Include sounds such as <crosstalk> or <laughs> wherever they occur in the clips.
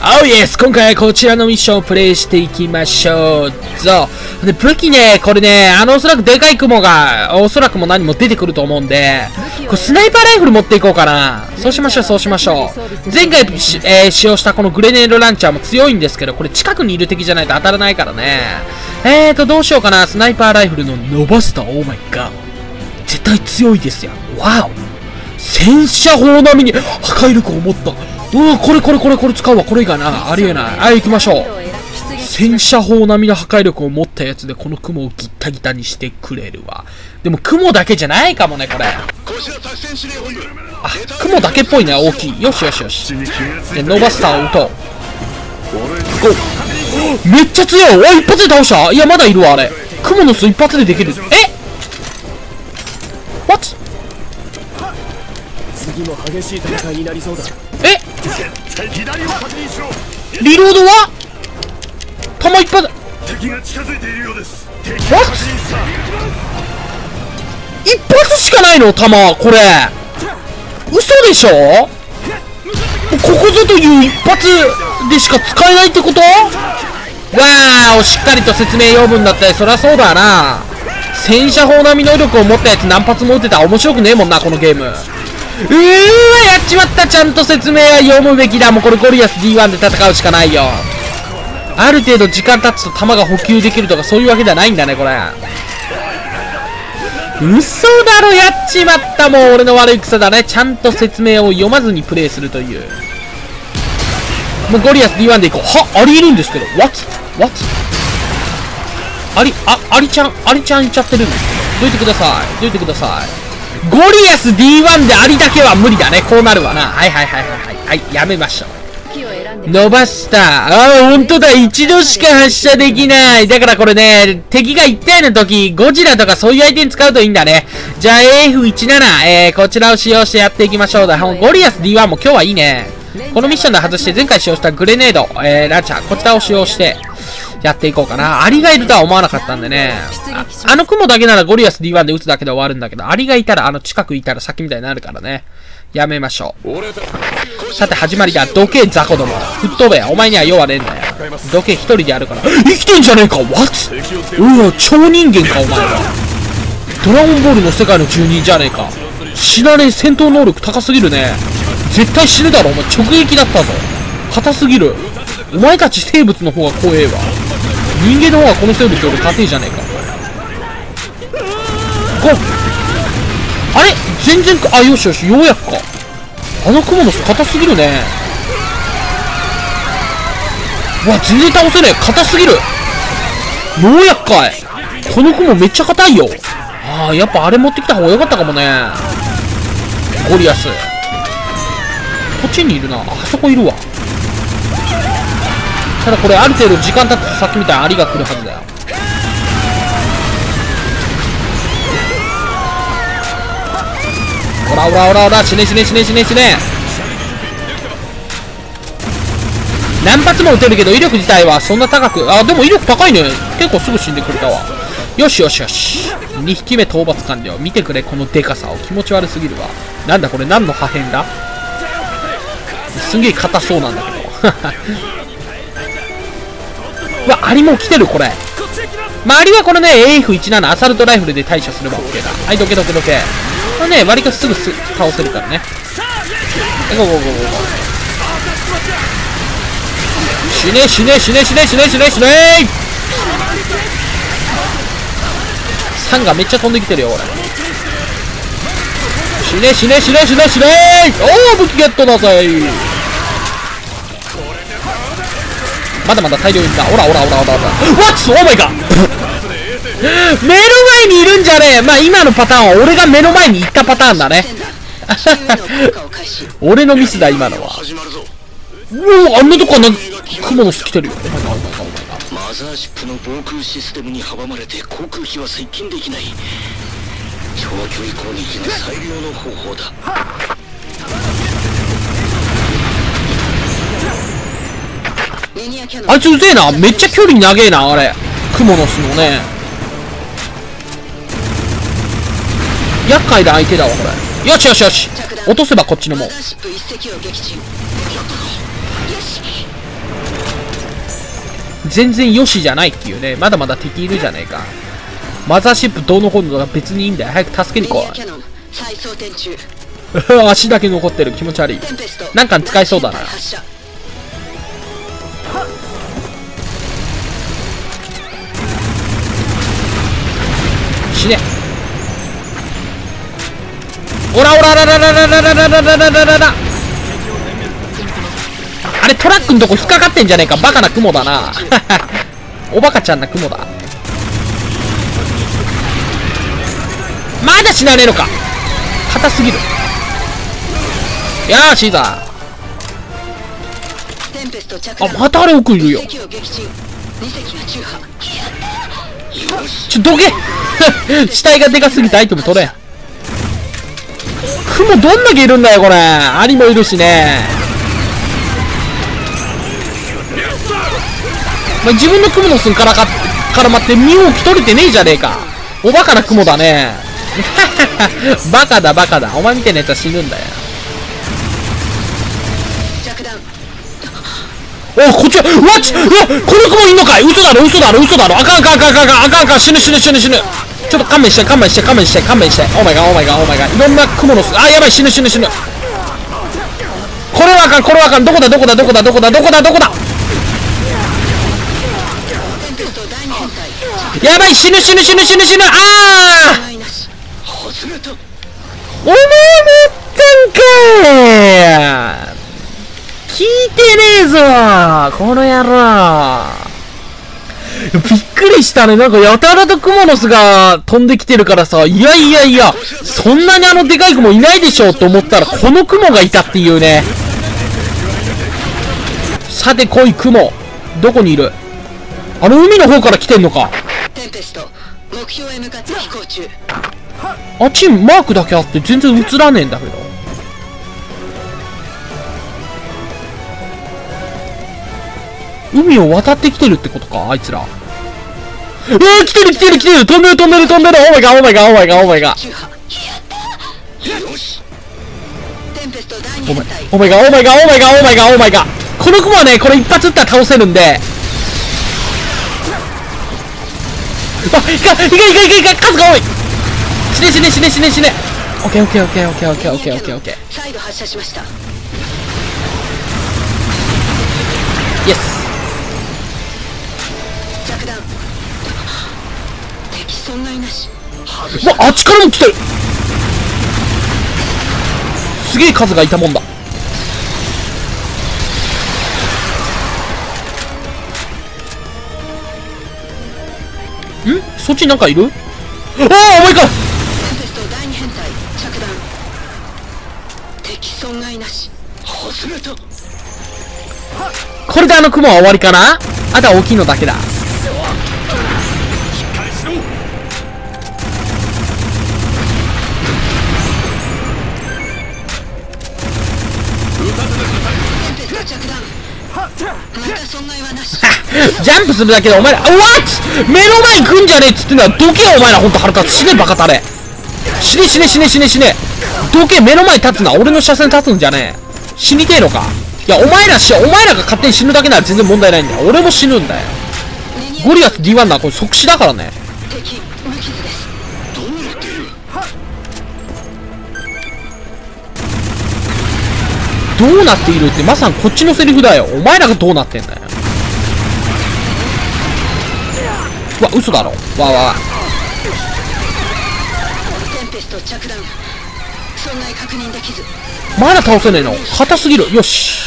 Oh yes! 今回はこちらのミッションをプレイしていきましょう。ぞ。で、武器ね、これね、あの、おそらくでかい蜘蛛が、おそらくも何も出てくると思うんで、これスナイパーライフル持っていこうかな。そうしましょう、そうしましょう。前回し、えー使用したこのグレネードランチャーも強いんですけど、これ近くにいる敵じゃないと当たらないからね。えーと、どうしようかな。スナイパーライフルのノヴァバスター、 Oh my God。絶対強いですよ。 Wow戦車砲並みに破壊力を持った。うわ、これこれこれこれ使うわ。これ以外な。ありえない。はい、行きましょう。戦車砲並みの破壊力を持ったやつでこの雲をギッタギタにしてくれるわ。でも雲だけじゃないかもね、これ。あ、雲だけっぽいね、大きい。よしよしよし。で、ノバスターを撃とう。ゴーめっちゃ強いおい、一発で倒したいや、まだいるわ、あれ。雲の巣一発でできる。え ?What? 次も激しい戦いになりそうだえ？リロードは？弾一発。敵が近づいているようです?一発しかないの？弾これ。嘘でしょ？ここぞという一発でしか使えないってこと？わーおしっかりと説明読むんだって。そりゃそうだな。戦車砲並み能力を持ったやつ何発も撃ってた。ら面白くねえもんなこのゲームうーわやっちまった。ちゃんと説明は読むべきだ。もうこれゴリアス D1 で戦うしかないよ。ある程度時間経つと弾が補給できるとかそういうわけじゃないんだねこれ。嘘だろやっちまった。もう俺の悪い癖だね。ちゃんと説明を読まずにプレイするという。もうゴリアス D1 でいこう。はアリいるんですけど。What? What? アリ、あ、アリちゃん、アリちゃんいっちゃってるんですけど。どいてください。どいてください。ゴリアス D1 でアリだけは無理だねこうなるわなはいはいはいはいはいはいやめましょうノヴァバスター。ああ、ほんとだ。一度しか発射できない。だからこれね、敵が1体の時、ゴジラとかそういう相手に使うといいんだね。じゃあ AF17、えー、こちらを使用してやっていきましょうだ。ゴリアス D1 も今日はいいね。このミッションで外して前回使用したグレネード、えー、ラチャ、こちらを使用して、やっていこうかな。アリがいるとは思わなかったんでね。ああの雲だけならゴリアス D1 で撃つだけで終わるんだけど、アリがいたら、あの近くいたら先みたいになるからね。やめましょう。さて始まりだ。どけ雑魚ども。吹っ飛べ。お前には用はねえんだよ。どけ一人でやるから。生きてんじゃねえか !What? うわ、超人間かお前は。ドラゴンボールの世界の住人じゃねえか。死なねえ戦闘能力高すぎるね。絶対死ぬだろ。お前直撃だったぞ。硬すぎる。お前たち生物の方が怖えわ。人間の方がこの生物より硬いじゃねえか。ゴあれ？全然か、あ、よしよし、ようやくか。あの雲の巣硬すぎるね。うわ、全然倒せねえ。硬すぎる。ようやくかい。この雲めっちゃ硬いよ。ああ、やっぱあれ持ってきた方がよかったかもね。ゴリアス。っちにいるな。あそこいるわ。ただこれある程度時間経つとさっきみたいにアリが来るはずだよ。おらおらおらおら死ね死ね死ね死ね死ね。何発も撃てるけど威力自体はそんな高くあでも威力高いね。結構すぐ死んでくれたわ。よしよしよし。2匹目討伐完了。見てくれこのデカさを。気持ち悪すぎるわ。なんだこれ何の破片だ？すんげえ硬そうなんだけど <laughs> うわアリも来てるこれまあ、アリはこのね AF17 アサルトライフルで対処すれば OK だはいどけどけどけこれね、割とすぐす倒せるからね。 Go go go go go。死ね死ね死ね死ね死ね死ね死ねサンがめっちゃ飛んできてるよ、俺。死ね死ね死ね死ね死ねおお武器ゲットだぜまだまだ大量いった。おらおらおらおらおら。What? Oh my god! <gasps> 目の前にいるんじゃねえまあ今のパターンは俺が目の前に行ったパターンだね <laughs> 俺のミスだ今のはうおあんなとこあんな雲の巣来てるよマザーシップの防空システムに阻まれて航空機は接近できない長距離攻撃の最良の方法だあいつうぜえなめっちゃ距離長えなあれ雲の巣のね厄介な相手だわこれよしよしよし落とせばこっちのもん全然よしじゃないっていうね。まだまだ敵いるじゃねえか。マザーシップどうのこうのが別にいいんだよ。早く助けに来い。<laughs> 足だけ残ってる。気持ち悪い。なんかに使えそうだな死ね。おらおらららららららららららららあれトラックのとこ引っかかってんじゃねえか。バカな雲だな。おバカちゃんな雲だ。まだ死なねえのか。硬すぎる。いやー、シーザー。あ、またあれ奥いるよ。ちょ、どけ <laughs> 死体がでかすぎてアイテム取れ。雲どんだけいるんだよ、これ。アリもいるしね。まあ、自分の雲の巣からか、絡まって身を着取れてねえじゃねえか。おバカな雲だね。<laughs> バカだ、バカだ。お前みたいなやつは死ぬんだよ。おこっち、うわっち、うわ、この蜘蛛いんのかい嘘だろ、嘘だろ、嘘だろ。あかんあかんあかんあかんあかんあかんあかん、死ぬ死ぬ死ぬ死ぬ。ちょっと勘弁して、勘弁して、勘弁して、勘弁して。 Oh my God、Oh my God、Oh my God。いろんな蜘蛛の巣、あ、やばい、死ぬ死ぬ死ぬ。これはあかん、これはあかん。どこだ、どこだ、どこだ、どこだ、どこだ、どこだ。やばい、死ぬ死ぬ死ぬ死ぬ死ぬ。あーお前持ったんかい聞いてねえぞこの野郎びっくりしたね。なんかやたらとクモの巣が飛んできてるからさ、いやいやいや、そんなにあのでかい雲いないでしょと思ったら、この雲がいたっていうね。さて来い雲。どこにいる？あの海の方から来てんのか。テンペスト目標へ向かって飛行中あっちマークだけあって全然映らねえんだけど。海を渡ってきてるってことかあいつら。うわー来てる来てる来てる。飛んでる飛んでる飛んでる。 Oh my God oh my God oh my God oh my God oh my God oh my God oh my God oh my God oh my God この蜘蛛はね、これ一発撃ったら倒せるんで。あ、いかんいかんいかんいかん数が多い。死ね死ね死ね死ね死ね。オッケーオッケーオッケーオッケーオッケーオッケーオッケーオッケー再度発射しました。イエス敵損害なし。うわあっちからも来てる。すげえ数がいたもんだ。ん？そっちになんかいる？ああお前か。テンペスト第二編隊着弾。敵損害なし。外れたこれであの雲は終わりかな？あとは大きいのだけだジャンプするだけでお前ら、うわっ目の前来んじゃねえっつってんだどけよお前らほんと腹立つ。死ねバカタレ。死ね死ね死ね死ね死ね。どけ目の前立つな俺の車線立つんじゃねえ。死にてえのか。いやお前らしお前らが勝手に死ぬだけなら全然問題ないんだよ。俺も死ぬんだよ。ゴリアス D1 だ。これ即死だからね。どうなっているってまさにこっちのセリフだよ。お前らがどうなってんだよ。わ嘘だろ。わわわ。テンペスト着弾。損害確認できず。まだ倒せねえの。硬すぎる。よし。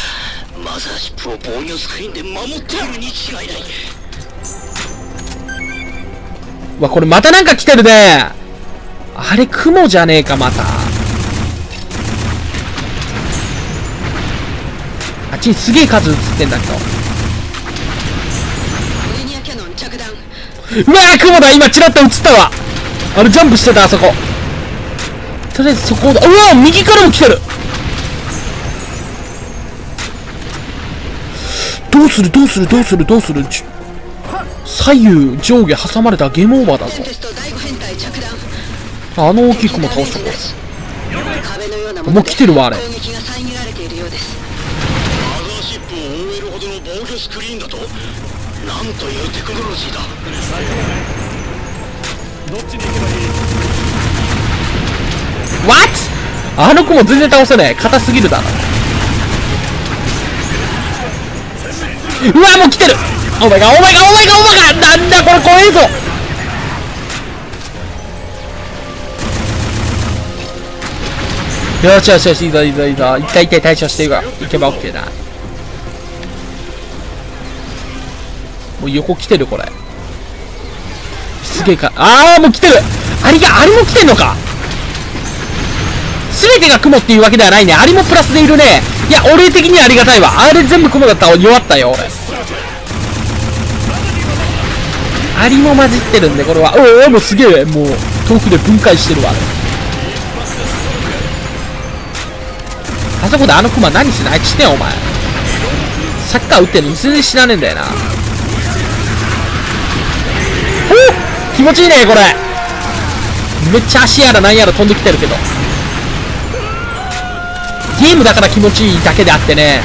マザーシップを防御スクリーンで守っているに違いない。うわ、これまたなんか来てるね。あれ、雲じゃねえか、また。あっちにすげえ数映ってんだけど。うわー、雲だ今、チラッと映ったわ。あれ、ジャンプしてた、あそこ。とりあえずそこだ。うわ右からも来てる。どうするどうするどうするどうする。左右上下挟まれたゲームオーバーだぞ。あの大きい雲倒しとこダメージなし壁のようなうもう来てるわあれなんというテクノロジーだどっちに行けばいい What? あの子も全然倒せない。硬すぎるだろ。うわ、もう来てるお前が、お前が、お前が、お前がなんだこれ怖えぞよしよしよし、いいぞいいぞいいぞ。一回一回対処していけばいけば OK だ。もう横来てるこれ。すげえか。あーもう来てるアリが、アリも来てんのか全てが雲っていうわけではないね。アリもプラスでいるね。いや、俺的にはありがたいわ。あれ全部雲だったら弱ったよ、俺。アリも混じってるんで、これは。おお、もうすげえ。もう、遠くで分解してるわ。あそこであのクマ何してんのあい？つしてんお前。サッカー打ってんの全然知らねえんだよな。気持ちいいね、これ。めっちゃ足やらなんやら飛んできてるけど。ゲームだから気持ちいいだけであってね、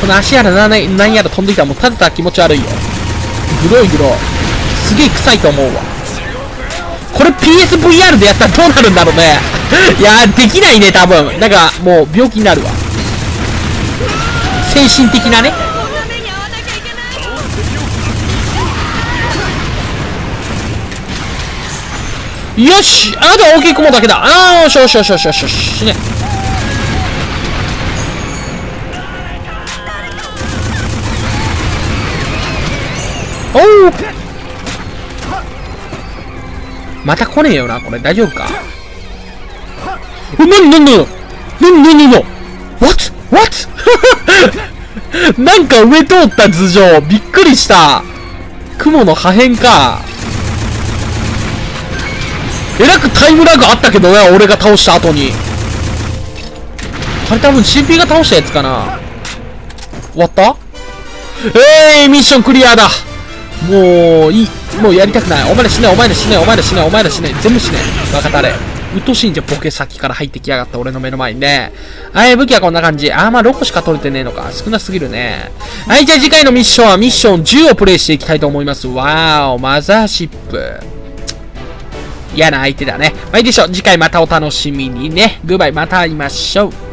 この足やらなんやら飛んできたらもうただただ気持ち悪いよ。グロいグロ。すげえ臭いと思うわ。これ PSVR でやったらどうなるんだろうね。<laughs> いや、できないね、多分。なんか、もう病気になるわ。精神的なね。よしあとは大きい雲だけだ。あーよしよしよしよしよしよしね。おう。また来ねえよなこれ。大丈夫か？おなになになに？なになになに？What? What? <laughs> なんか上通った頭上。びっくりした。雲の破片か。えらくタイムラグあったけどね、俺が倒した後に。あれ多分 CP が倒したやつかな。終わった？えー、ミッションクリアだもう、いい。もうやりたくない。お前ら死ね、お前ら死ね、お前ら死ね、お前ら死ね。全部死ね。バカたれ。うっとしいんじゃ、ボケ先から入ってきやがった俺の目の前にね。はい、武器はこんな感じ。あー、まあ6個しか取れてねえのか。少なすぎるね。はい、じゃあ次回のミッションはミッション10をプレイしていきたいと思います。わーお、マザーシップ。嫌な相手だね。まあいいでしょう。次回またお楽しみにね。グッバイ、また会いましょう。